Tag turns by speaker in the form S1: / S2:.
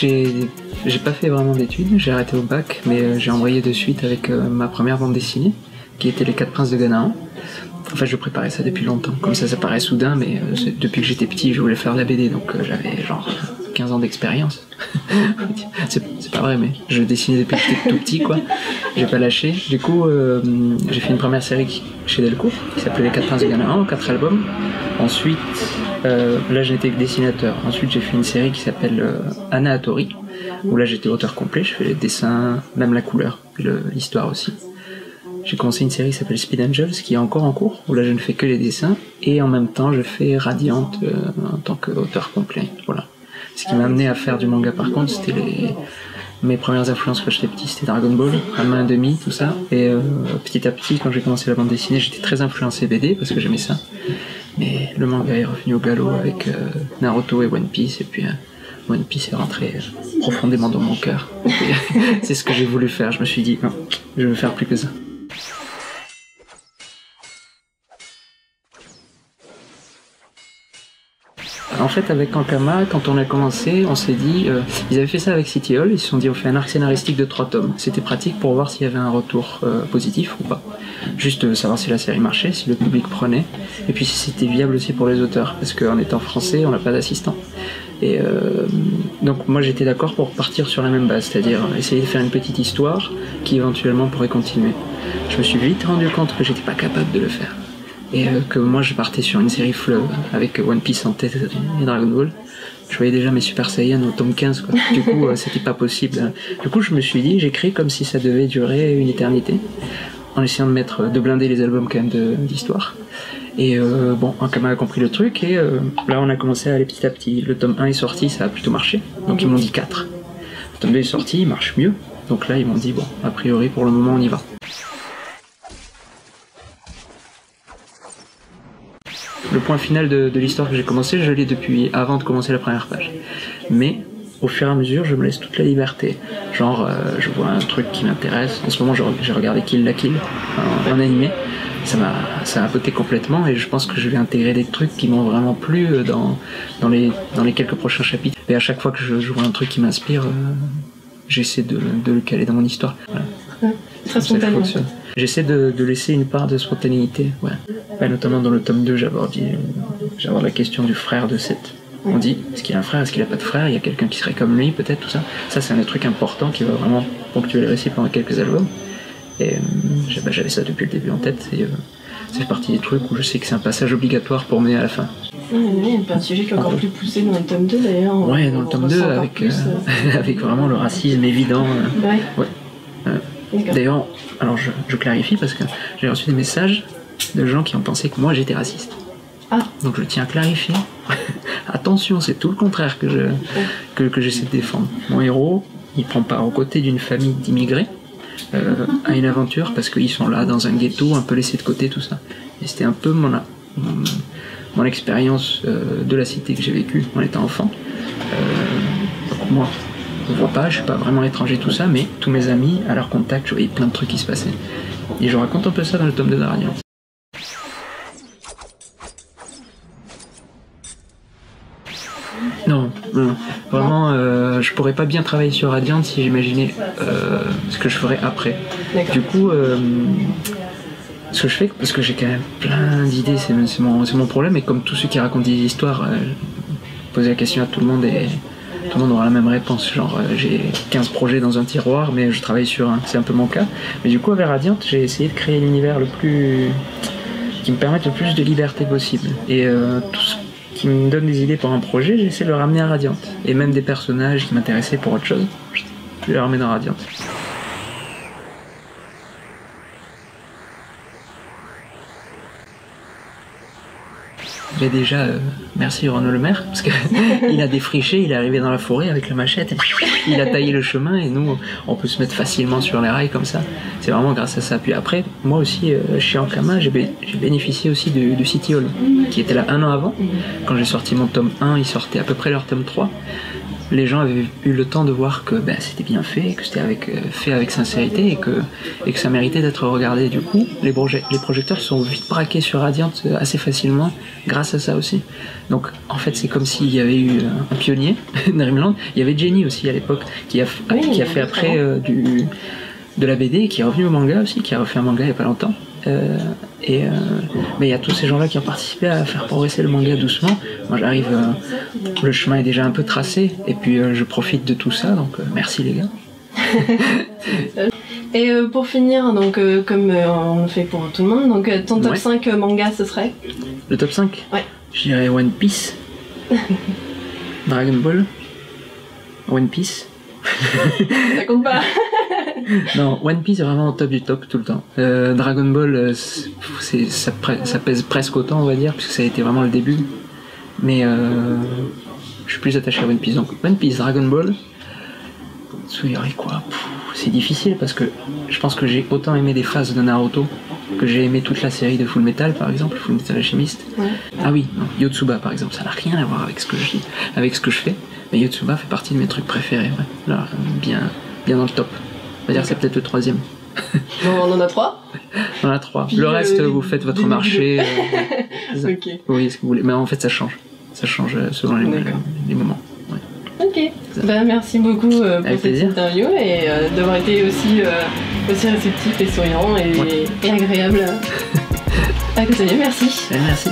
S1: j'ai pas fait vraiment d'études, j'ai arrêté au bac, mais euh, j'ai embrayé de suite avec euh, ma première bande dessinée, qui était Les Quatre Princes de Ganaan. En fait, je préparais ça depuis longtemps. Comme ça, ça paraît soudain, mais euh, depuis que j'étais petit, je voulais faire de la BD, donc j'avais genre 15 ans d'expérience. c'est pas vrai, mais je dessinais depuis que j'étais tout petit, quoi. J'ai pas lâché. Du coup, j'ai fait une première série chez Delcourt, qui s'appelait Les Quatre Princes de Ganaan, quatre albums. Ensuite, euh, là, j'étais dessinateur. Ensuite, j'ai fait une série qui s'appelle euh, Anna Hattori, où là, j'étais auteur complet. Je fais les dessins, même la couleur, l'histoire aussi. J'ai commencé une série qui s'appelle Speed Angels, qui est encore en cours, où là je ne fais que les dessins, et en même temps je fais Radiant euh, en tant qu'auteur complet. Voilà. Ce qui m'a amené à faire du manga par contre, c'était mes premières influences quand j'étais petit, c'était Dragon Ball, Ranma demi, tout ça. Et euh, petit à petit, quand j'ai commencé la bande dessinée, j'étais très influencé BD parce que j'aimais ça. Mais le manga est revenu au galop avec euh, Naruto et One Piece, et puis euh, One Piece est rentré euh, profondément dans mon cœur. C'est ce que j'ai voulu faire. Je me suis dit, je veux faire plus que ça. En fait, avec Ankama, quand on a commencé, on s'est dit, ils avaient fait ça avec City Hall, ils se sont dit, on fait un arc scénaristique de trois tomes. C'était pratique pour voir s'il y avait un retour positif ou pas. Juste euh, savoir si la série marchait, si le public prenait, et puis si c'était viable aussi pour les auteurs, parce qu'en étant français, on n'a pas d'assistant. Et euh, donc moi j'étais d'accord pour partir sur la même base, c'est-à-dire essayer de faire une petite histoire qui éventuellement pourrait continuer. Je me suis vite rendu compte que j'étais pas capable de le faire et euh, que moi je partais sur une série fleuve avec One Piece en tête et Dragon Ball. Je voyais déjà mes Super Saiyan au tome 15 quoi. Du coup euh, c'était pas possible. Du coup je me suis dit j'écris comme si ça devait durer une éternité en essayant de mettre de blinder les albums quand même d'histoire. Et euh, bon, Ankama a compris le truc et euh, là on a commencé à aller petit à petit. Le tome 1 est sorti, ça a plutôt marché. Donc ils m'ont dit 4. Le tome 2 est sorti, il marche mieux. Donc là ils m'ont dit bon, a priori pour le moment on y va. Le point final de, de l'histoire que j'ai commencé, je l'ai depuis avant de commencer la première page. Mais au fur et à mesure, je me laisse toute la liberté. Genre, euh, je vois un truc qui m'intéresse. En ce moment, j'ai regardé Kill la Kill en, en animé. Ça m'a, ça a complètement et je pense que je vais intégrer des trucs qui m'ont vraiment plu euh, dans, dans, les, dans les quelques prochains chapitres. Et à chaque fois que je, je vois un truc qui m'inspire, euh, j'essaie de, de le caler dans mon histoire. Voilà.
S2: Très spontanément.
S1: fonctionne. J'essaie de, de laisser une part de spontanéité, ouais. Notamment dans le tome 2, j'aborde j'aborde la question du frère de Seth. On dit, est-ce qu'il a un frère, est-ce qu'il a pas de frère, il y a quelqu'un qui serait comme lui, peut-être, tout ça. Ça, c'est un des trucs importants qui va vraiment ponctuer le récit pendant quelques albums. Et euh, bah, j'avais ça depuis le début en tête, et euh, c'est partie des trucs où je sais que c'est un passage obligatoire pour mener à la fin.
S2: Ouais, Il y a un sujet qui est encore plus poussé dans le tome 2 d'ailleurs.
S1: Ouais, dans le tome
S2: ressent
S1: 2,
S2: encore
S1: avec,
S2: plus,
S1: euh, avec vraiment le racisme évident. euh.
S2: Ouais.
S1: Euh. D'ailleurs, alors je, je clarifie parce que j'ai reçu des messages de gens qui ont pensé que moi j'étais raciste.
S2: Ah.
S1: Donc je tiens à clarifier. Attention, c'est tout le contraire que je que, j'essaie de défendre. Mon héros, il prend part aux côtés d'une famille d'immigrés euh, à une aventure parce qu'ils sont là dans un ghetto, un peu laissés de côté, tout ça. Et c'était un peu mon expérience euh, de la cité que j'ai vécue en étant enfant. Euh, moi, on voit pas, je suis pas vraiment étranger tout ça, mais tous mes amis, à leur contact, je voyais plein de trucs qui se passaient. Et je raconte un peu ça dans le tome 2 de la Non, non, vraiment, euh, je pourrais pas bien travailler sur Radiant si j'imaginais euh, ce que je ferais après. Du coup, euh, ce que je fais, parce que j'ai quand même plein d'idées, c'est mon, problème, et comme tous ceux qui racontent des histoires, poser la question à tout le monde et tout le monde aura la même réponse. Genre, j'ai 15 projets dans un tiroir, mais je travaille sur un. C'est un peu mon cas. Mais du coup, avec Radiant, j'ai essayé de créer l'univers le plus. qui me permette le plus de liberté possible. Et euh, tout ce qui me donne des idées pour un projet, j'essaie de le ramener à Radiant. Et même des personnages qui m'intéressaient pour autre chose, je les ramène à Radiant. Mais déjà, euh, merci Renaud Le Maire, parce qu'il a défriché, il est arrivé dans la forêt avec la machette, et il a taillé le chemin, et nous, on peut se mettre facilement sur les rails comme ça. C'est vraiment grâce à ça. Puis après, moi aussi, euh, chez Ankama, j'ai bé- j'ai bénéficié aussi de, de City Hall, qui était là un an avant. Quand j'ai sorti mon tome 1, ils sortaient à peu près leur tome 3. Les gens avaient eu le temps de voir que ben, c'était bien fait, que c'était avec, euh, fait avec sincérité et que, et que ça méritait d'être regardé. Du coup, les, proje- les projecteurs sont vite braqués sur Radiant euh, assez facilement grâce à ça aussi. Donc en fait, c'est comme s'il y avait eu euh, un pionnier, Dreamland. Il y avait Jenny aussi à l'époque qui a, f-
S2: Oui,
S1: qui a fait après euh, du, de la BD et qui est revenu au manga aussi, qui a refait un manga il y a pas longtemps. Euh, et euh, mais il y a tous ces gens-là qui ont participé à faire progresser le manga doucement. Moi, j'arrive, euh, le chemin est déjà un peu tracé, et puis je profite de tout ça. Donc, merci les gars.
S2: Et pour finir, donc comme on le fait pour tout le monde, donc ton top
S1: Ouais.
S2: 5 manga ce serait
S1: Le top 5
S2: Ouais.
S1: Je dirais One Piece, Dragon Ball, One Piece.
S2: Ça compte pas
S1: Non, One Piece est vraiment au top du top tout le temps. Euh, Dragon Ball, euh, c'est, ça, pèse presque autant, on va dire, puisque ça a été vraiment le début. Mais euh, je suis plus attaché à One Piece. Donc One Piece, Dragon Ball, Tsuyori quoi C'est difficile parce que je pense que j'ai autant aimé des phases de Naruto que j'ai aimé toute la série de Full Metal, par exemple, Full Metal Alchemist.
S2: Ouais.
S1: Ah oui, non, Yotsuba par exemple, ça n'a rien à voir avec ce que je avec ce que je fais. Mais Yotsuba fait partie de mes trucs préférés, ouais. Bien, bien dans le top. On va dire que c'est peut-être le troisième.
S2: Bon, on en a 3
S1: Dans la 3.
S2: Puis,
S1: le reste,
S2: euh,
S1: vous faites votre marché. euh, ouais, c'est ça.
S2: Ok.
S1: Vous voyez ce que vous voulez. Mais en fait, ça change. Ça change euh, selon les, moments. Ouais.
S2: Ok. Bah, merci beaucoup euh, pour
S1: Avec
S2: cette
S1: plaisir.
S2: interview et euh, d'avoir été aussi, aussi réceptif et souriant et,
S1: Ouais.
S2: et agréable à côtoyer. Merci.
S1: Merci.